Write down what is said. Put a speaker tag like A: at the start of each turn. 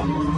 A: Um,